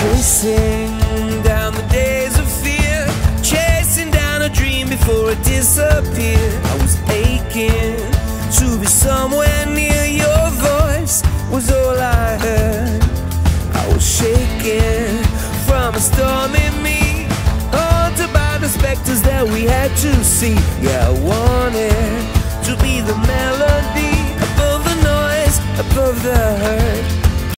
Chasing down the days of fear, chasing down a dream before it disappeared. I was aching to be somewhere near your voice, was all I heard. I was shaking from a storm in me, haunted by the specters that we had to see. Yeah, I wanted to be the melody above the noise, above the hurt.